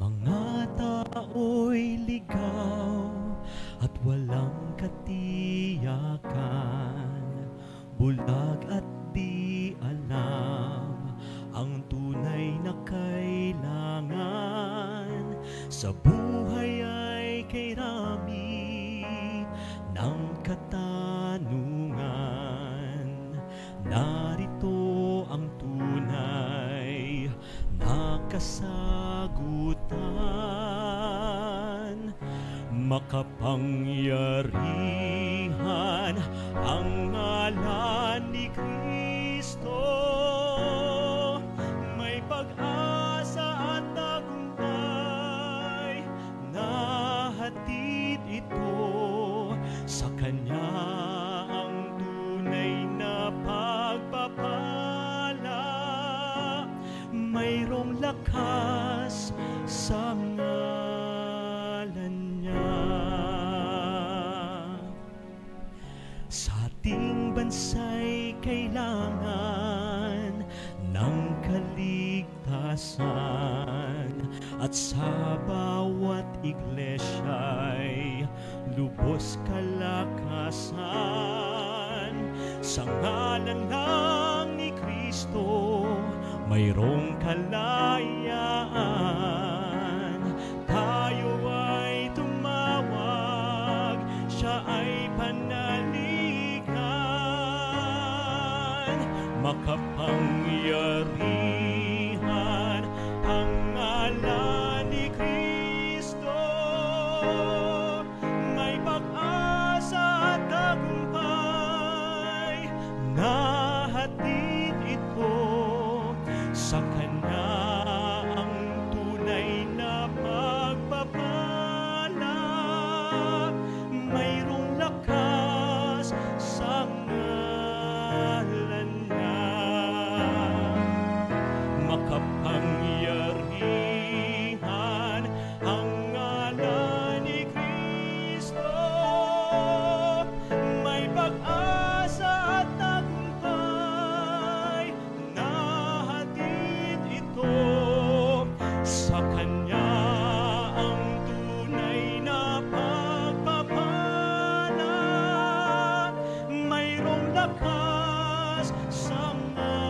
Mga tao'y ligaw at walang katiyakan. Bulag at di alam ang tunay na kailangan. Sa buhay ay kairami ng katawan. Na kasagutan Makapangyarihan ang ngalan ni Kristo. May pag-asa at tagumpay Nahatid ito sa Kanya Mayroong lakas sa ngalan niya. Sa ating bansa'y kailangan ng kaligtasan. At sa bawat iglesia'y lubos kalakasan. Sa ngalan lang ni Kristo mayroong kalayaan. Tayo ay tumawag, siya ay panaligan Makapangyarihan cause someone